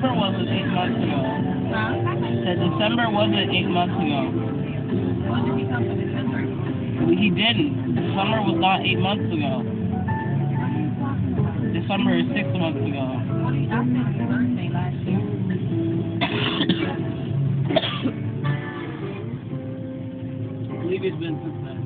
months ago. Huh? Said December wasn't eight months ago. When did he come to December? He didn't. December was not eight months ago. December is six months ago. I said his birthday last year. I believe it's been since then.